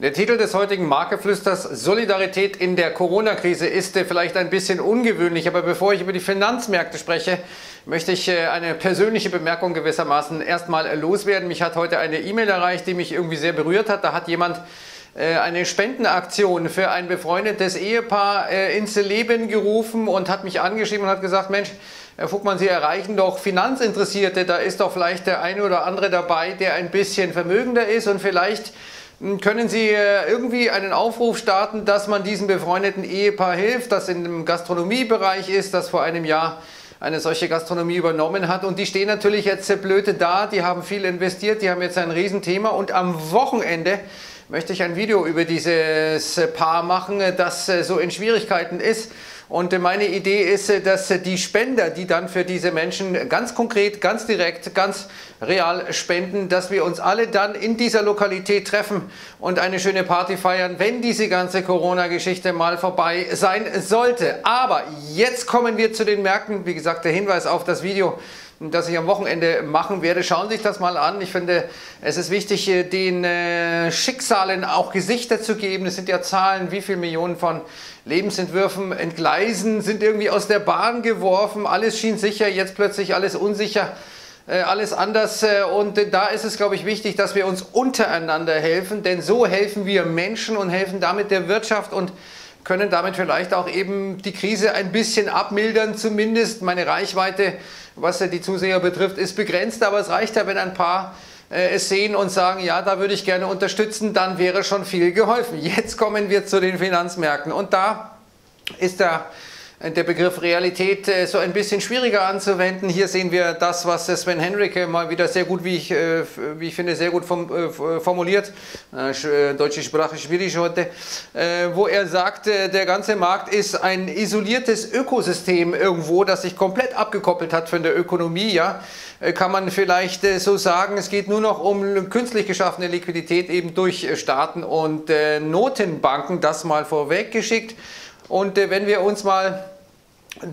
Der Titel des heutigen Markeflüsters Solidarität in der Corona-Krise ist äh, vielleicht ein bisschen ungewöhnlich, aber bevor ich über die Finanzmärkte spreche, möchte ich äh, eine persönliche Bemerkung gewissermaßen erstmal äh, loswerden. Mich hat heute eine E-Mail erreicht, die mich irgendwie sehr berührt hat. Da hat jemand eine Spendenaktion für ein befreundetes Ehepaar ins Leben gerufen und hat mich angeschrieben und hat gesagt, Mensch, Herr Fuckmann, Sie erreichen doch Finanzinteressierte, da ist doch vielleicht der eine oder andere dabei, der ein bisschen vermögender ist und vielleicht können Sie äh, irgendwie einen Aufruf starten, dass man diesem befreundeten Ehepaar hilft, das in dem Gastronomiebereich ist, das vor einem Jahr eine solche Gastronomie übernommen hat. Und die stehen natürlich jetzt blöde da, die haben viel investiert, die haben jetzt ein Riesenthema. Und am Wochenende möchte ich ein Video über dieses Paar machen, das äh, so in Schwierigkeiten ist. Und meine Idee ist, äh, dass die Spender, die dann für diese Menschen ganz konkret, ganz direkt, ganz real spenden, dass wir uns alle dann in dieser Lokalität treffen und eine schöne Party feiern, wenn diese ganze Corona-Geschichte mal vorbei sein sollte. Aber jetzt kommen wir zu den Märkten. Wie gesagt, der Hinweis auf das Video das ich am Wochenende machen werde. Schauen Sie sich das mal an. Ich finde, es ist wichtig, äh, den äh, Schicksalen auch Gesichter zu geben. Es sind ja Zahlen, wie viele Millionen von Lebensentwürfen entgleisen, sind irgendwie aus der Bahn geworfen. Alles schien sicher, jetzt plötzlich alles unsicher äh, alles anders. Und da ist es, glaube ich, wichtig, dass wir uns untereinander helfen, denn so helfen wir Menschen und helfen damit der Wirtschaft und können damit vielleicht auch eben die Krise ein bisschen abmildern. Zumindest meine Reichweite, was die Zuseher betrifft, ist begrenzt, aber es reicht ja, wenn ein paar äh, es sehen und sagen, ja, da würde ich gerne unterstützen, dann wäre schon viel geholfen. Jetzt kommen wir zu den Finanzmärkten und da ist der der Begriff Realität äh, so ein bisschen schwieriger anzuwenden. Hier sehen wir das, was Sven Henrike mal wieder sehr gut, wie ich, äh, wie ich finde, sehr gut äh, formuliert, deutsche Sprache schwierig heute, wo er sagt, der ganze Markt ist ein isoliertes Ökosystem irgendwo, das sich komplett abgekoppelt hat von der Ökonomie. Ja? Kann man vielleicht so sagen, es geht nur noch um künstlich geschaffene Liquidität eben durch Staaten und Notenbanken, das mal vorweggeschickt. Und wenn wir uns mal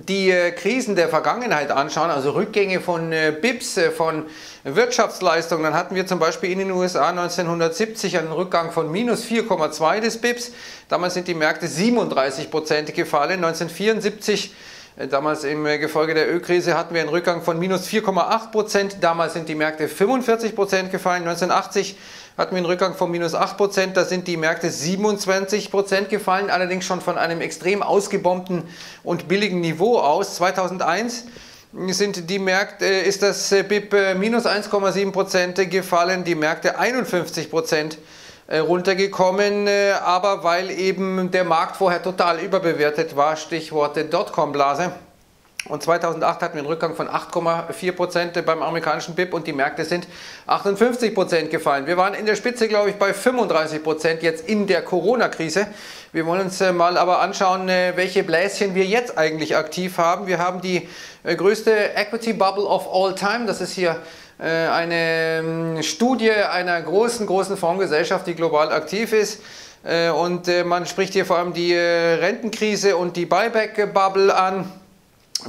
die äh, Krisen der Vergangenheit anschauen, also Rückgänge von äh, BIPs, äh, von Wirtschaftsleistungen, dann hatten wir zum Beispiel in den USA 1970 einen Rückgang von minus 4,2 des BIPs. Damals sind die Märkte 37 Prozent gefallen. 1974 Damals im Gefolge der Ölkrise hatten wir einen Rückgang von minus 4,8 Prozent. Damals sind die Märkte 45 Prozent gefallen. 1980 hatten wir einen Rückgang von minus 8 Prozent. Da sind die Märkte 27 Prozent gefallen, allerdings schon von einem extrem ausgebombten und billigen Niveau aus. 2001 sind die Märkte, ist das BIP minus 1,7 Prozent gefallen, die Märkte 51 Prozent äh, runtergekommen, äh, aber weil eben der Markt vorher total überbewertet war, Stichworte Dotcom-Blase. Und 2008 hatten wir einen Rückgang von 8,4 Prozent beim amerikanischen BIP und die Märkte sind 58 Prozent gefallen. Wir waren in der Spitze, glaube ich, bei 35 Prozent jetzt in der Corona-Krise. Wir wollen uns äh, mal aber anschauen, welche Bläschen wir jetzt eigentlich aktiv haben. Wir haben die größte Equity Bubble of all time. Das ist hier äh, eine ähm, Studie einer großen, großen Fondsgesellschaft, die global aktiv ist. Äh, und äh, man spricht hier vor allem die Rentenkrise und die Buyback-Bubble an.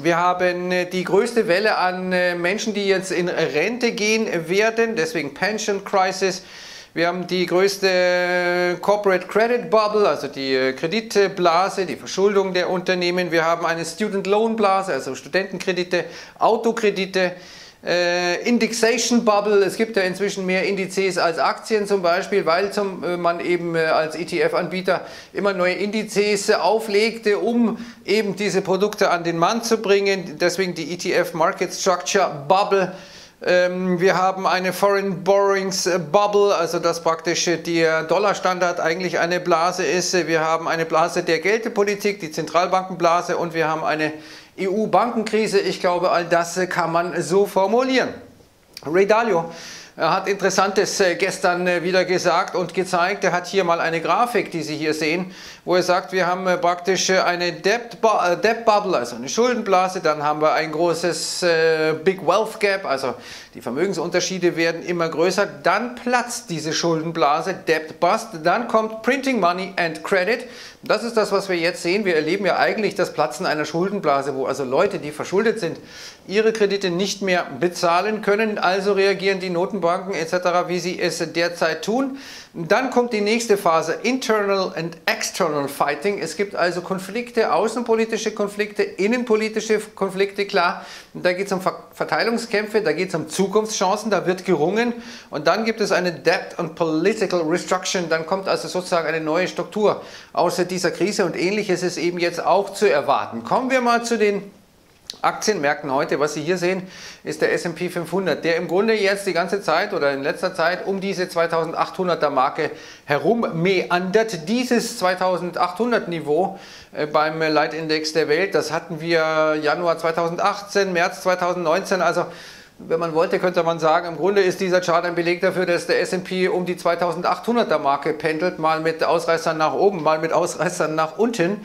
Wir haben die größte Welle an Menschen, die jetzt in Rente gehen werden, deswegen Pension Crisis. Wir haben die größte Corporate Credit Bubble, also die Kreditblase, die Verschuldung der Unternehmen. Wir haben eine Student Loan Blase, also Studentenkredite, Autokredite. Äh, Indexation Bubble, es gibt ja inzwischen mehr Indizes als Aktien zum Beispiel, weil zum, äh, man eben äh, als ETF-Anbieter immer neue Indizes auflegte, um eben diese Produkte an den Mann zu bringen. Deswegen die ETF Market Structure Bubble. Ähm, wir haben eine Foreign Borrowings Bubble, also dass praktisch der Dollarstandard eigentlich eine Blase ist. Wir haben eine Blase der Geldpolitik, die Zentralbankenblase und wir haben eine EU-Bankenkrise. Ich glaube, all das kann man so formulieren. Ray Dalio hat Interessantes äh, gestern äh, wieder gesagt und gezeigt. Er hat hier mal eine Grafik, die Sie hier sehen, wo er sagt, wir haben äh, praktisch eine Debt, Debt Bubble, also eine Schuldenblase, dann haben wir ein großes Big Wealth Gap, also die Vermögensunterschiede werden immer größer, dann platzt diese Schuldenblase, Debt Bust, dann kommt Printing Money and Credit. Das ist das, was wir jetzt sehen. Wir erleben ja eigentlich das Platzen einer Schuldenblase, wo also Leute, die verschuldet sind, ihre Kredite nicht mehr bezahlen können. Also reagieren die Notenbanken etc., wie sie es derzeit tun. Dann kommt die nächste Phase, Internal and External Fighting. Es gibt also Konflikte, außenpolitische Konflikte, innenpolitische Konflikte, klar. Da geht es um Verteilungskämpfe, da geht es um Zukunftschancen, da wird gerungen. Und dann gibt es eine Debt and Political Restruction. Dann kommt also sozusagen eine neue Struktur aus dieser Krise und ähnliches ist eben jetzt auch zu erwarten. Kommen wir mal zu den Aktienmärkten heute, was Sie hier sehen, ist der S&P 500, der im Grunde jetzt die ganze Zeit oder in letzter Zeit um diese 2800er Marke herum meandert. Dieses 2800 Niveau äh, beim Leitindex der Welt, das hatten wir Januar 2018, März 2019, also wenn man wollte, könnte man sagen, im Grunde ist dieser Chart ein Beleg dafür, dass der S&P um die 2800er Marke pendelt, mal mit Ausreißern nach oben, mal mit Ausreißern nach unten.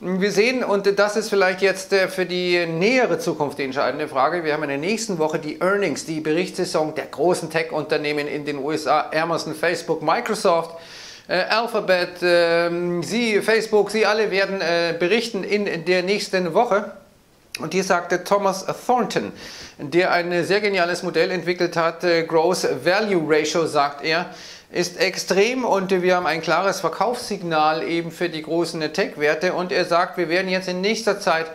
Wir sehen, und das ist vielleicht jetzt äh, für die nähere Zukunft die entscheidende Frage, wir haben in der nächsten Woche die Earnings, die Berichtssaison der großen Tech-Unternehmen in den USA, Amazon, Facebook, Microsoft, äh, Alphabet, äh, Sie, Facebook, Sie alle werden äh, berichten in der nächsten Woche. Und hier sagte Thomas Thornton, der ein sehr geniales Modell entwickelt hat, äh, Gross Value Ratio, sagt er, ist extrem und wir haben ein klares Verkaufssignal eben für die großen Tech-Werte und er sagt, wir werden jetzt in nächster Zeit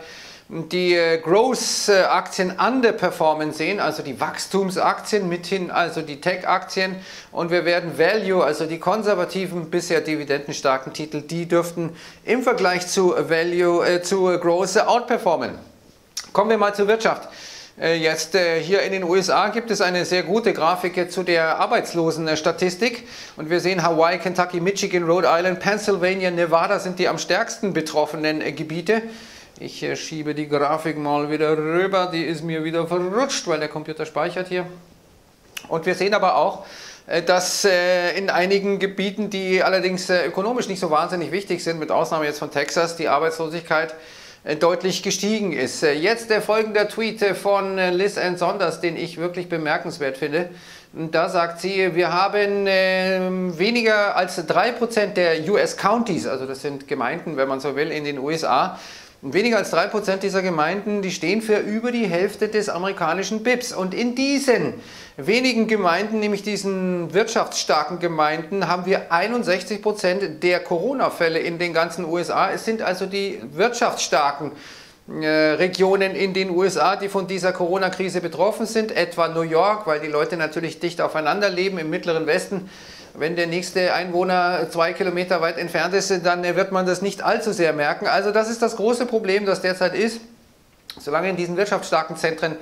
die äh, Growth-Aktien underperformen sehen, also die Wachstumsaktien, mithin also die Tech-Aktien und wir werden Value, also die konservativen, bisher dividendenstarken Titel, die dürften im Vergleich zu Value, äh, zu Growth outperformen. Kommen wir mal zur Wirtschaft. Äh, jetzt äh, hier in den USA gibt es eine sehr gute Grafik zu der Arbeitslosenstatistik und wir sehen Hawaii, Kentucky, Michigan, Rhode Island, Pennsylvania, Nevada sind die am stärksten betroffenen äh, Gebiete. Ich schiebe die Grafik mal wieder rüber, die ist mir wieder verrutscht, weil der Computer speichert hier. Und wir sehen aber auch, dass in einigen Gebieten, die allerdings ökonomisch nicht so wahnsinnig wichtig sind, mit Ausnahme jetzt von Texas, die Arbeitslosigkeit deutlich gestiegen ist. Äh, jetzt der folgende Tweet äh, von Liz Ann Sonders, den ich wirklich bemerkenswert finde. Da sagt sie, wir haben äh, weniger als 3% der US Counties, also das sind Gemeinden, wenn man so will, in den USA, weniger als 3% dieser Gemeinden, die stehen für über die Hälfte des amerikanischen BIPs. Und in diesen wenigen Gemeinden, nämlich diesen wirtschaftsstarken Gemeinden, haben wir 61% der Corona-Fälle in den ganzen USA. Es sind also die wirtschaftsstarken äh, Regionen in den USA, die von dieser Corona-Krise betroffen sind, etwa New York, weil die Leute natürlich dicht aufeinander leben im mittleren Westen wenn der nächste Einwohner zwei Kilometer weit entfernt ist, dann wird man das nicht allzu sehr merken. Also das ist das große Problem, das derzeit ist. Solange in diesen wirtschaftsstarken Zentren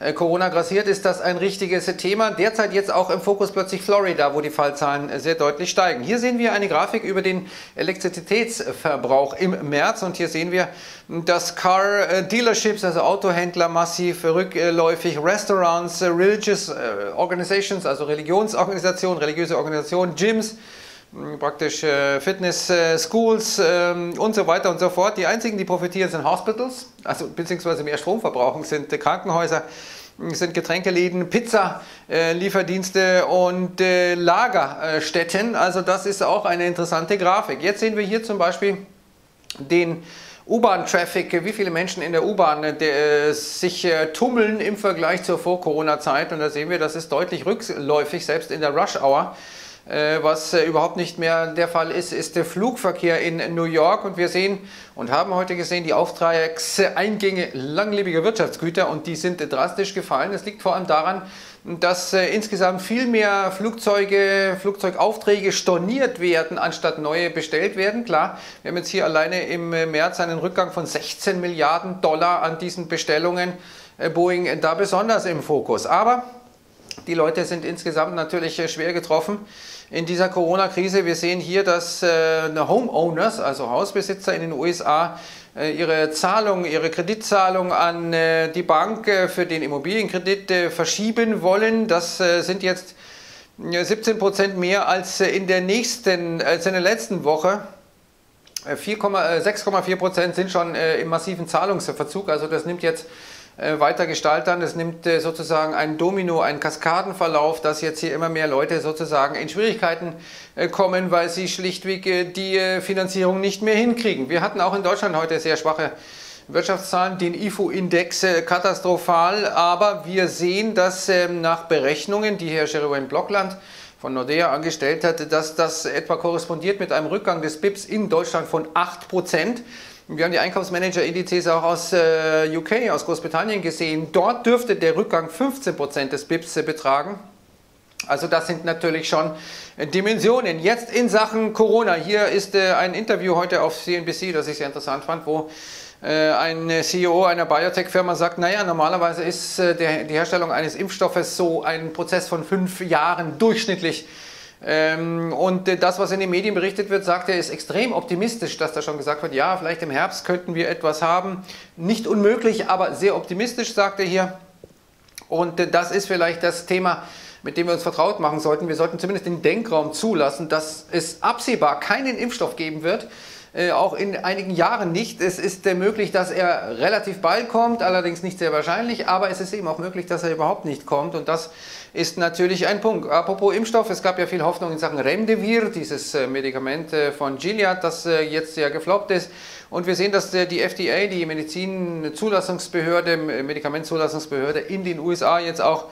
äh, Corona grassiert, ist das ein richtiges Thema. Derzeit jetzt auch im Fokus plötzlich Florida, wo die Fallzahlen sehr deutlich steigen. Hier sehen wir eine Grafik über den Elektrizitätsverbrauch im März und hier sehen wir, dass Car äh, Dealerships, also Autohändler, massiv rückläufig, Restaurants, äh, Religious Organizations, also Religionsorganisationen, religiöse Organisationen, Gyms, praktisch Fitness Schools ähm, und so weiter und so fort. Die einzigen, die profitieren, sind Hospitals, also beziehungsweise mehr Stromverbrauchen sind Krankenhäuser, sind Getränkeläden, Pizza-Lieferdienste und äh, Lagerstätten. Also das ist auch eine interessante Grafik. Jetzt sehen wir hier zum Beispiel den U-Bahn-Traffic, wie viele Menschen in der U-Bahn äh, sich äh, tummeln im Vergleich zur Vor-Corona-Zeit. Und da sehen wir, das ist deutlich rückläufig, selbst in der Rush-Hour. Äh, was äh, überhaupt nicht mehr der Fall ist, ist der Flugverkehr in New York. Und wir sehen und haben heute gesehen die Auftragseingänge langlebiger Wirtschaftsgüter und die sind drastisch gefallen. Das liegt vor allem daran, dass äh, insgesamt viel mehr Flugzeuge, Flugzeugaufträge storniert werden, anstatt neue bestellt werden. Klar, wir haben jetzt hier alleine im März einen Rückgang von 16 Milliarden Dollar an diesen Bestellungen. Boeing da besonders im Fokus. Aber die Leute sind insgesamt natürlich schwer getroffen in dieser Corona-Krise. Wir sehen hier, dass äh, Homeowners, also Hausbesitzer in den USA, äh, ihre Zahlung, ihre Kreditzahlung an äh, die Bank für den Immobilienkredit verschieben wollen. Das sind jetzt 17 Prozent mehr als in der nächsten, als in der letzten Woche. 6,4 Prozent sind schon im massiven Zahlungsverzug, also das nimmt jetzt weiter gestalten. Es nimmt äh, sozusagen ein Domino, einen Kaskadenverlauf, dass jetzt hier immer mehr Leute sozusagen in Schwierigkeiten äh, kommen, weil sie schlichtweg die Finanzierung nicht mehr hinkriegen. Wir hatten auch in Deutschland heute sehr schwache Wirtschaftszahlen, den IFO-Index katastrophal, aber wir sehen, dass ähm, nach Berechnungen, die Herr Jeroen Blockland von Nordea angestellt hat, dass das etwa korrespondiert mit einem Rückgang des BIPs in Deutschland von 8 Prozent. Wir haben die Einkaufsmanager-Indizes auch aus äh, UK, aus Großbritannien gesehen. Dort dürfte der Rückgang 15% des BIPs äh, betragen. Also das sind natürlich schon äh, Dimensionen. Jetzt in Sachen Corona. Hier ist äh, ein Interview heute auf CNBC, das ich sehr interessant fand, wo äh, ein CEO einer Biotech-Firma sagt, naja, normalerweise ist äh, der, die Herstellung eines Impfstoffes so ein Prozess von fünf Jahren durchschnittlich und das, was in den Medien berichtet wird, sagt er, ist extrem optimistisch, dass da schon gesagt wird, ja, vielleicht im Herbst könnten wir etwas haben. Nicht unmöglich, aber sehr optimistisch, sagt er hier. Und äh, das ist vielleicht das Thema, mit dem wir uns vertraut machen sollten. Wir sollten zumindest den Denkraum zulassen, dass es absehbar keinen Impfstoff geben wird, äh, auch in einigen Jahren nicht. Es ist äh, möglich, dass er relativ bald kommt, allerdings nicht sehr wahrscheinlich, aber es ist eben auch möglich, dass er überhaupt nicht kommt und das ist natürlich ein Punkt. Apropos Impfstoff, es gab ja viel Hoffnung in Sachen Remdevir, dieses äh, Medikament von Gilead, das jetzt sehr gefloppt ist. Und wir sehen, dass die FDA, die Medizinzulassungsbehörde, Medikamentzulassungsbehörde in den USA jetzt auch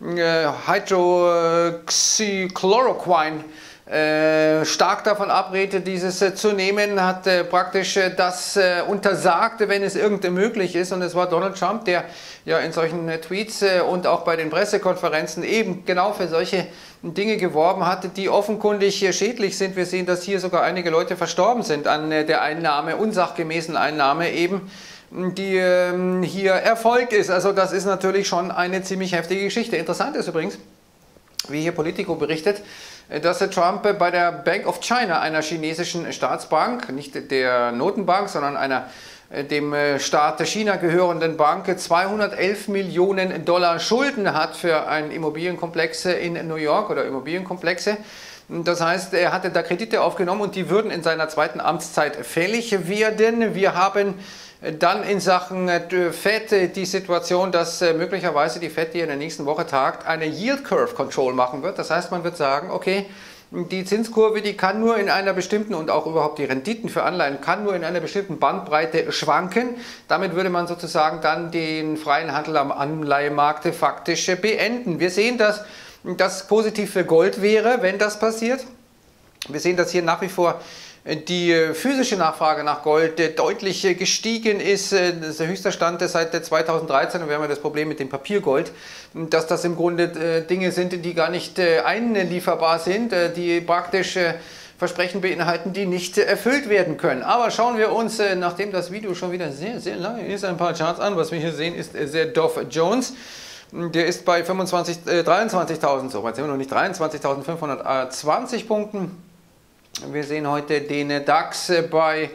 Hydroxychloroquine äh, stark davon abrät, dieses äh, zu nehmen, hat äh, praktisch äh, das äh, untersagt, wenn es irgendwie möglich ist. Und es war Donald Trump, der ja in solchen äh, Tweets und auch bei den Pressekonferenzen eben genau für solche Dinge geworben hatte, die offenkundig schädlich sind. Wir sehen, dass hier sogar einige Leute verstorben sind an der Einnahme, unsachgemäßen Einnahme eben die ähm, hier Erfolg ist. Also das ist natürlich schon eine ziemlich heftige Geschichte. Interessant ist übrigens, wie hier Politico berichtet, dass Trump bei der Bank of China, einer chinesischen Staatsbank, nicht der Notenbank, sondern einer äh, dem äh, Staat China gehörenden Bank 211 Millionen Dollar Schulden hat für ein Immobilienkomplex in New York oder Immobilienkomplexe. Das heißt, er hatte da Kredite aufgenommen und die würden in seiner zweiten Amtszeit fällig werden. Wir haben dann in Sachen äh, FED die Situation, dass äh, möglicherweise die FED, die in der nächsten Woche tagt, eine Yield Curve Control machen wird. Das heißt, man wird sagen, okay, die Zinskurve, die kann nur in einer bestimmten und auch überhaupt die Renditen für Anleihen kann nur in einer bestimmten Bandbreite schwanken. Damit würde man sozusagen dann den freien Handel am Anleihemarkt faktisch beenden. Wir sehen, dass das positiv für Gold wäre, wenn das passiert. Wir sehen, dass hier nach wie vor die äh, physische Nachfrage nach Gold äh, deutlich äh, gestiegen ist. Das ist der höchste Stand seit 2013 und wir haben ja das Problem mit dem Papiergold, dass das im Grunde Dinge sind, die gar nicht einlieferbar sind, die praktisch Versprechen beinhalten, die nicht erfüllt werden können. Aber schauen wir uns, nachdem das Video schon wieder sehr, sehr lange ist, ein paar Charts an. Was wir hier sehen, ist der Dow Jones. Der ist bei 25, äh, 23.000, so weit sind wir noch nicht, 23.520 Punkten. Wir sehen heute den DAX bei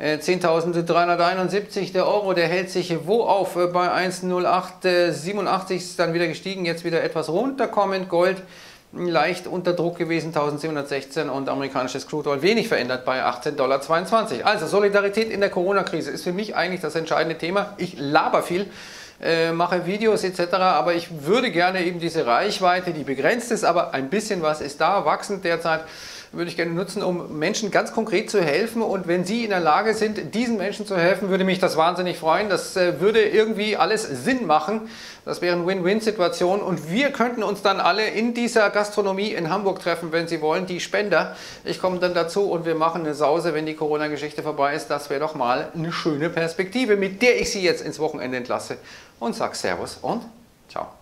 10.371. Äh, der Euro, der hält sich wo auf? Äh, bei 1,0887 ist dann wieder gestiegen, jetzt wieder etwas runterkommend. Gold leicht unter Druck gewesen, 1716 und amerikanisches Crude Oil wenig verändert bei 18,22 Dollar. Also Solidarität in der Corona-Krise ist für mich eigentlich das entscheidende Thema. Ich laber viel. Äh, mache Videos etc., aber ich würde gerne eben diese Reichweite, die begrenzt ist, aber ein bisschen was ist da, wachsend derzeit, würde ich gerne nutzen, um Menschen ganz konkret zu helfen. Und wenn Sie in der Lage sind, diesen Menschen zu helfen, würde mich das wahnsinnig freuen. Das äh, würde irgendwie alles Sinn machen. Das wäre eine Win-Win-Situation. Und wir könnten uns dann alle in dieser Gastronomie in Hamburg treffen, wenn Sie wollen, die Spender. Ich komme dann dazu und wir machen eine Sause, wenn die Corona-Geschichte vorbei ist. Das wäre doch mal eine schöne Perspektive, mit der ich Sie jetzt ins Wochenende entlasse und sage Servus und ciao.